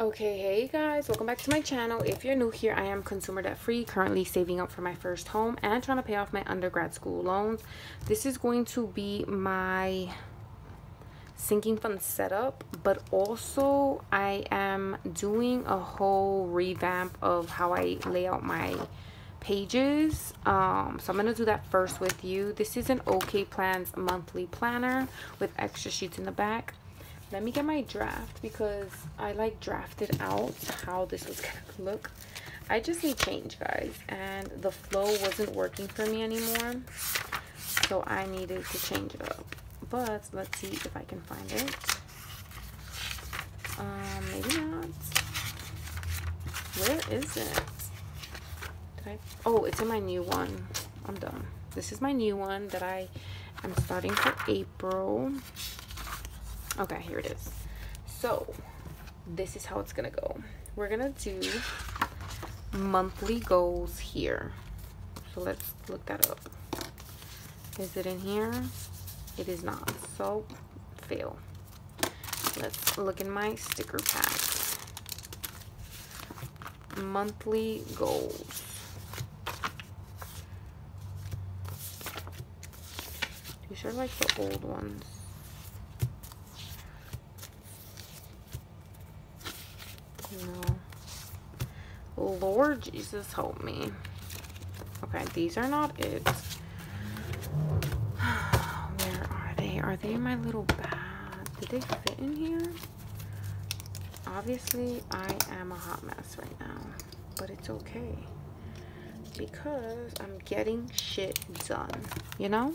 okay hey guys welcome back to my channel. If you're new here i am consumer debt free currently saving up for my first home and trying to pay off my undergrad school loans. This is going to be my sinking fund setup but also i am doing a whole revamp of how i lay out my pages. Um so i'm gonna do that first with you. This is an OkPlans monthly planner with extra sheets in the back let me get my draft because I like drafted out how this was gonna look. I just need change guys and the flow wasn't working for me anymore so I needed to change it up. But let's see if I can find it. Um maybe not. Where is it? I oh it's in my new one. I'm done. This is my new one that I am starting for April okay here it is. So this is how it's gonna go. We're gonna do monthly goals here. So let's look that up. Is it in here? It is not. So fail. Let's look in my sticker pack. Monthly goals. These are like the old ones No. Lord Jesus, help me. Okay, these are not it. Where are they? Are they in my little bag? Did they fit in here? Obviously, I am a hot mess right now. But it's okay. Because I'm getting shit done. You know?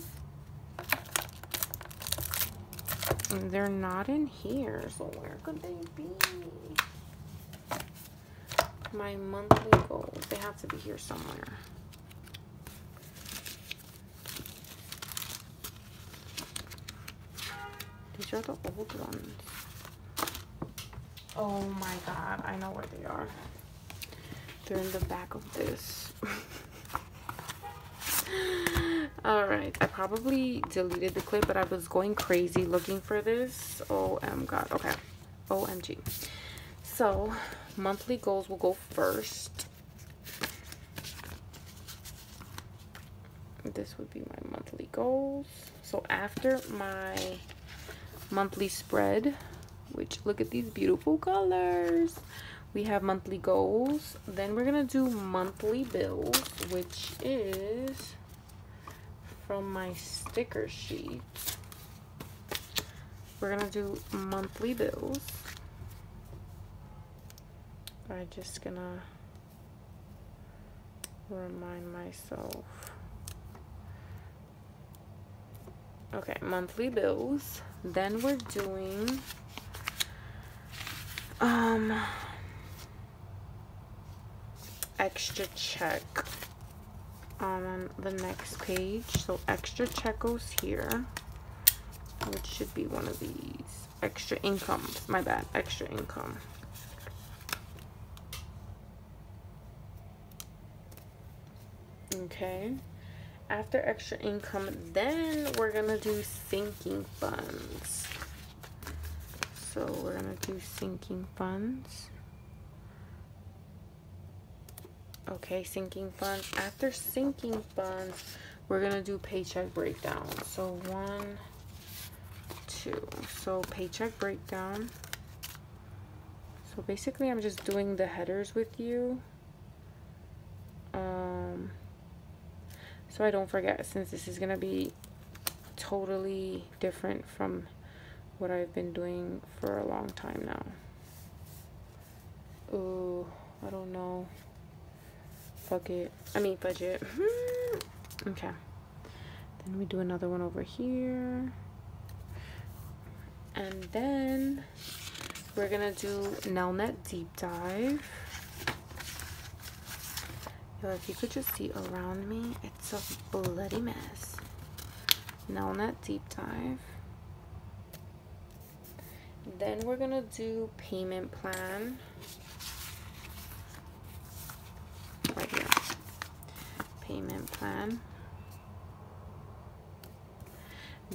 And they're not in here. So where could they be? My monthly goals. They have to be here somewhere. These are the old ones. Oh my god, I know where they are. They're in the back of this. Alright, I probably deleted the clip, but I was going crazy looking for this. OM god. Okay. OMG. So, monthly goals will go first. This would be my monthly goals. So after my monthly spread, which look at these beautiful colors. We have monthly goals. Then we're going to do monthly bills, which is from my sticker sheet. We're going to do monthly bills. I'm just gonna remind myself. Okay, monthly bills. Then we're doing um extra check on the next page. So extra check goes here, which should be one of these. Extra income. My bad. Extra income. Okay. After extra income then we're gonna do sinking funds. So we're gonna do sinking funds. Okay sinking funds. After sinking funds we're gonna do paycheck breakdown. So one two. So paycheck breakdown. So basically i'm just doing the headers with you. Um so I don't forget since this is going to be totally different from what I've been doing for a long time now. Oh, I don't know. Fuck it. I mean, budget. okay. Then we do another one over here. And then we're going to do Nelnet Deep Dive. If you could just see around me, it's a bloody mess. Nelnet deep dive. Then we're gonna do payment plan. Right here. Payment plan.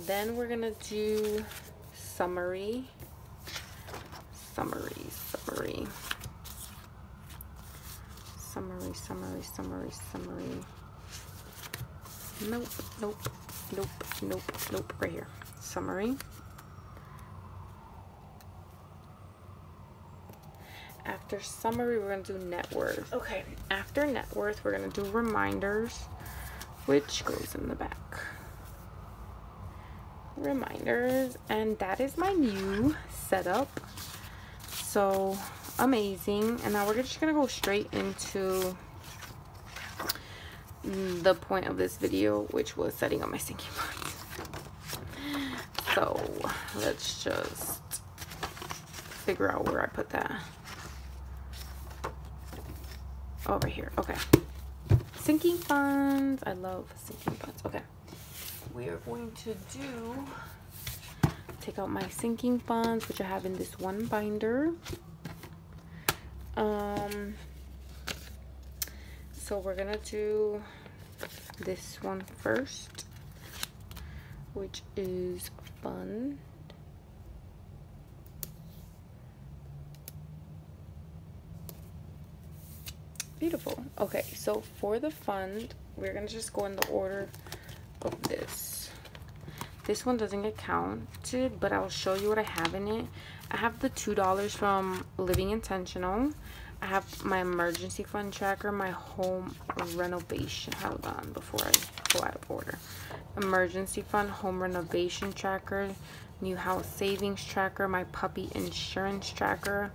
Then we're gonna do summary. Summary, summary summary. Summary, summary. Nope, nope, nope, nope, nope, right here. Summary. After summary, we're going to do net worth. Okay, after net worth, we're going to do reminders, which goes in the back. Reminders, and that is my new setup. So amazing. And now we're just going to go straight into the point of this video, which was setting up my sinking funds. So let's just figure out where I put that. Over here. Okay. Sinking funds. I love sinking funds. Okay. We are going to do take out my sinking funds, which I have in this one binder. Um, so we're gonna do this one first, which is fun. Beautiful. Okay, so for the fund, we're gonna just go in the order of this. This one doesn't get counted, but I'll show you what I have in it. I have the $2 from Living Intentional. I have my emergency fund tracker, my home renovation. Hold on before I go out of order. Emergency fund, home renovation tracker, new house savings tracker, my puppy insurance tracker,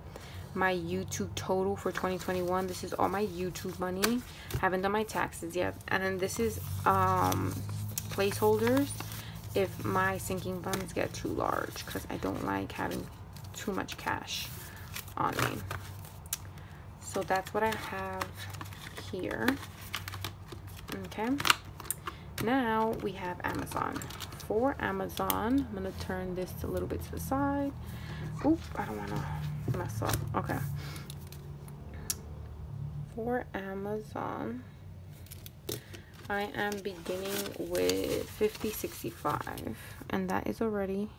my YouTube total for 2021. This is all my YouTube money. Haven't done my taxes yet. And then this is um, placeholders if my sinking funds get too large because I don't like having too much cash on me. So that's what I have here. Okay. Now we have Amazon. For Amazon, I'm going to turn this a little bit to the side. Oop, I don't want to mess up. Okay. For Amazon, I am beginning with 5065 and that is already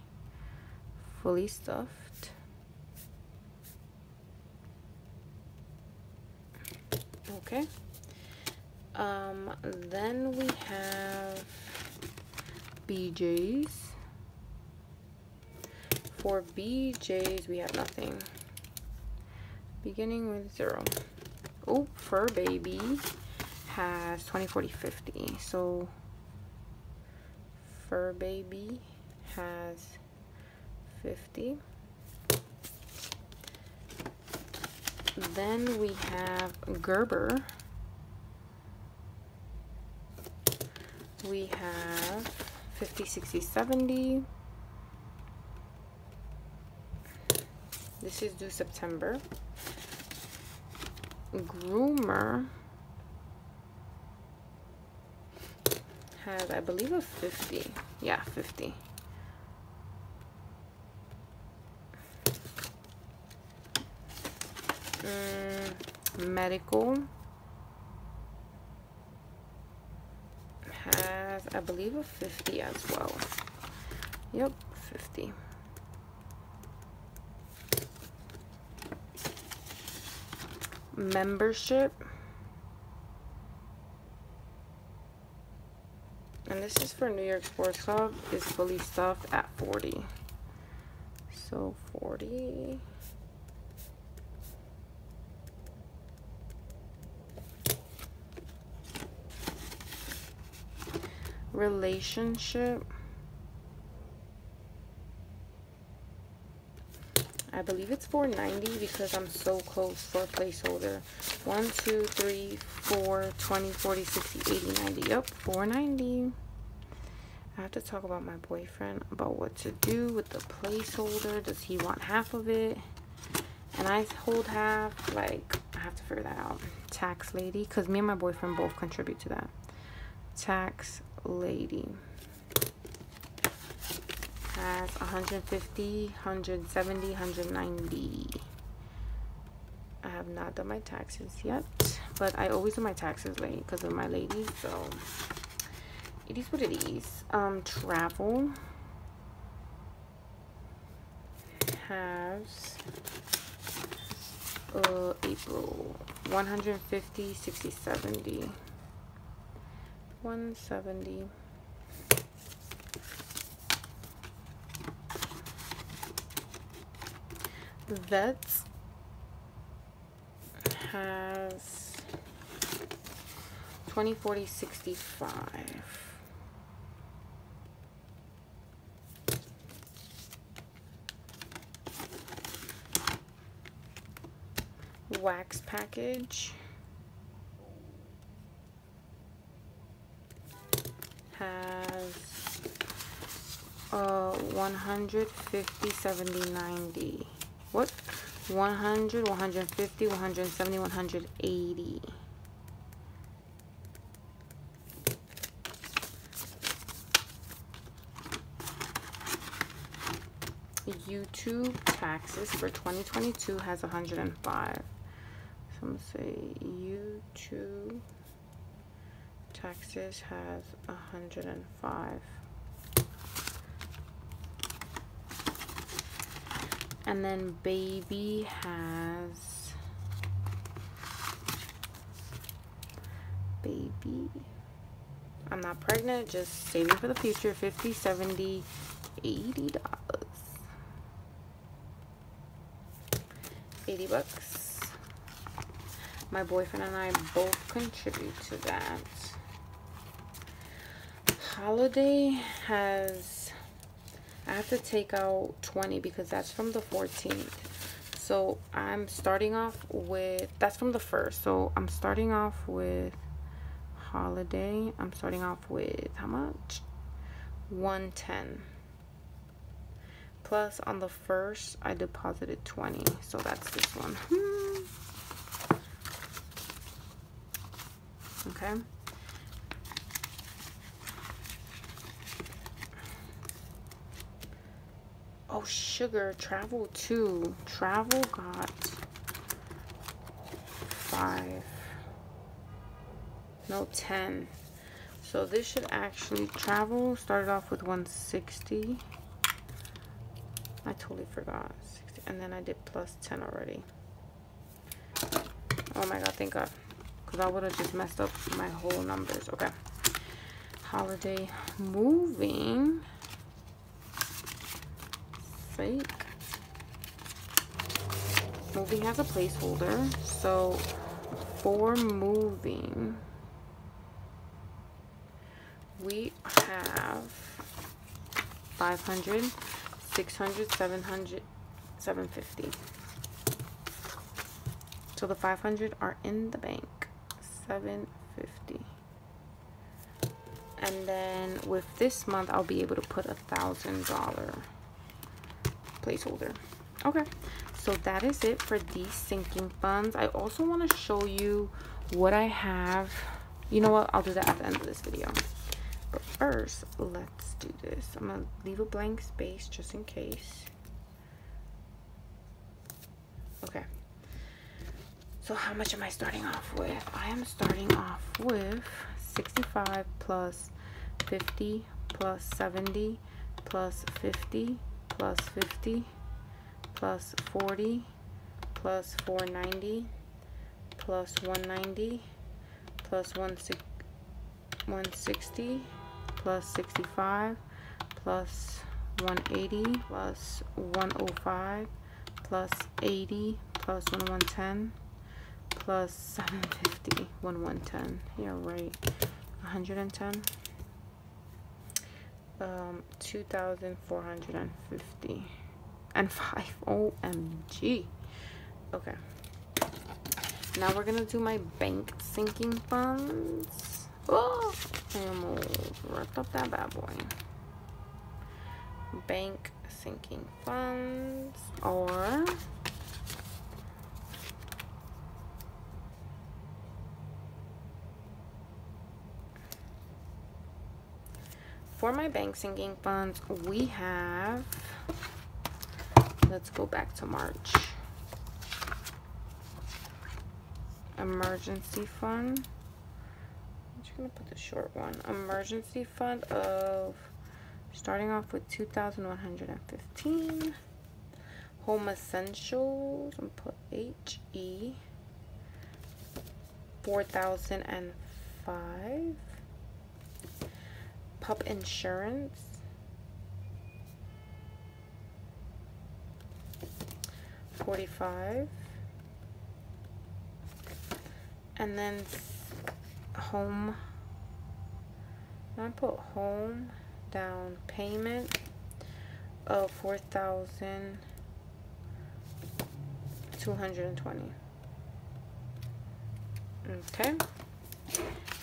fully stuffed. Okay. Um, then we have BJ's. For BJ's, we have nothing. Beginning with zero. Oh, Fur Baby has 20, 40, 50. So Fur Baby has 50. Then we have Gerber. We have 50, 60, 70. This is due September. Groomer has, I believe, a 50. Yeah, 50. Mm, medical has, I believe, a 50 as well. Yep, 50. Membership And this is for New York Sports Club. Is fully stuffed at 40. So 40. Relationship. I believe it's 490 because I'm so close for a placeholder. 1, 2, 3, 4, 20, 40, 60, 80, 90. Yep, 490. I have to talk about my boyfriend about what to do with the placeholder. Does he want half of it? And I hold half. Like, I have to figure that out. Tax lady. Because me and my boyfriend both contribute to that. Tax lady has 150, 170, 190. I have not done my taxes yet, but I always do my taxes late because of my lady, so it is what it is. Um, travel has uh, April 150 60 70 170 Vets has 20 40 65 wax package has uh 150 70 90 what? 100 150 170 180 YouTube taxes for 2022 has 105 So I'm gonna say YouTube taxes has 105 and then baby has baby. I'm not pregnant just saving for the future 50 70 80 dollars. 80 bucks. My boyfriend and I both contribute to that. Holiday has, I have to take out 20 because that's from the 14th. So I'm starting off with, that's from the first. So I'm starting off with holiday. I'm starting off with how much? 110 plus on the first I deposited 20 so that's this one hmm. okay oh sugar travel two. travel got five no 10 so this should actually travel started off with 160 I totally forgot 60, and then I did plus 10 already oh my god thank god because I would have just messed up my whole numbers. Okay. Holiday moving. Fake. Moving has a placeholder. So for moving, we have 500, 600, 700, 750. So the 500 are in the bank. 750 and then with this month I'll be able to put a thousand dollar placeholder. Okay so that is it for these sinking funds. I also want to show you what I have. You know what? I'll do that at the end of this video. But first let's do this. I'm gonna leave a blank space just in case. Okay. So how much am I starting off with? I am starting off with 65 plus 50 plus 70 plus 50 plus 50 plus 40 plus 490 plus 190 plus 160 plus 65 plus 180 plus 105 plus 80 plus 1110 plus 750 one 110 yeah right. 110 um 2450 and 5 omg okay. Now we're gonna do my bank sinking funds. Oh i almost wrapped up that bad boy. Bank sinking funds or for my bank sinking funds, we have, let's go back to March. Emergency fund. I'm just going to put the short one. Emergency fund of, starting off with 2,115. Home Essentials, I'm put H-E be 4005 pup insurance? 45 and then home. I put home down payment of 4220 okay.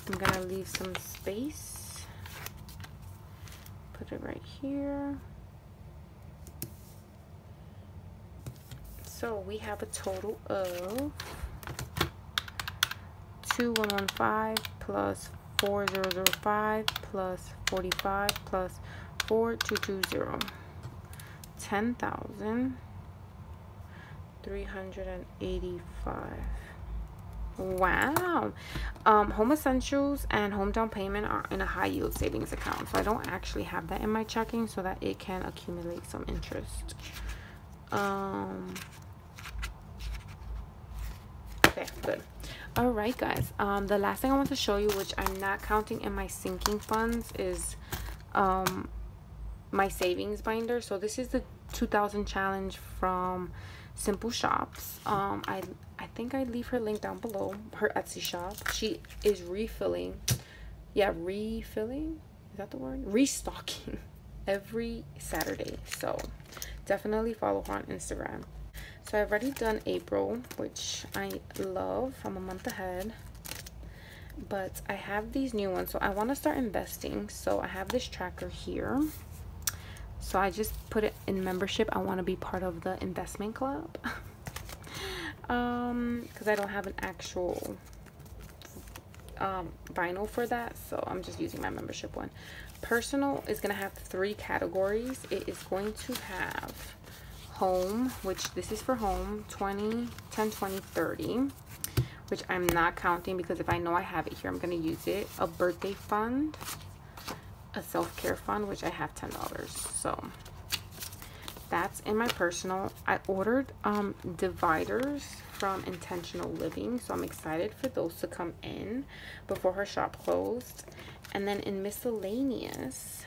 I'm gonna leave some space put it right here So we have a total of 2115 plus 4005 plus 45 plus 4220. 10,385. Wow. Um, home essentials and home down payment are in a high yield savings account. So I don't actually have that in my checking so that it can accumulate some interest. Um, okay good all right guys um the last thing i want to show you which i'm not counting in my sinking funds is um my savings binder so this is the 2000 challenge from SimpleShopz um i i think i leave her link down below her etsy shop she is refilling yeah refilling is that the word restocking every saturday so definitely follow her on instagram so I've already done April, which I love. I'm a month ahead. But I have these new ones. So I want to start investing. So I have this tracker here. So I just put it in membership. I want to be part of the investment club. um, because I don't have an actual um, vinyl for that. So I'm just using my membership one. Personal is going to have three categories. It is going to have home which this is for home 20 10 20 30 which i'm not counting because if i know i have it here i'm going to use it a birthday fund a self-care fund which i have ten dollars so that's in my personal. I ordered um dividers from intentional living so i'm excited for those to come in before her shop closed. And then in miscellaneous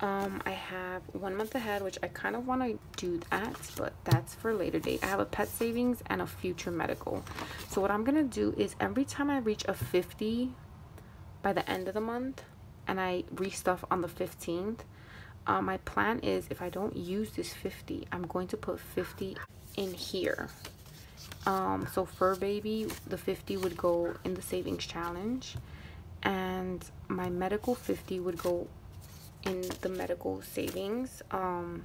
um i have one month ahead which i kind of want to do that but that's for later date. I have a pet savings and a future medical. So what i'm gonna do is every time i reach a 50 by the end of the month and i restuff on the 15th uh, my plan is if i don't use this 50 i'm going to put 50 in here. Um so fur baby the 50 would go in the savings challenge and my medical 50 would go in the medical savings. Um,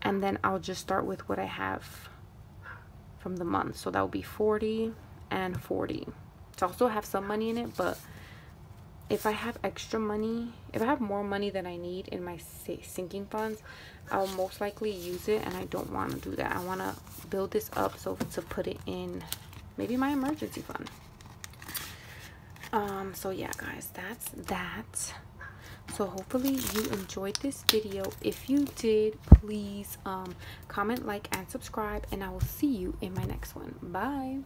and then I'll just start with what I have from the month. So that will be 40 and 40 so I also have some money in it but if I have extra money if I have more money than I need in my sinking funds I'll most likely use it and I don't want to do that. I want to build this up so to put it in maybe my emergency fund. Um so yeah guys that's that. So hopefully you enjoyed this video. If you did please um comment like and subscribe and i will see you in my next one. Bye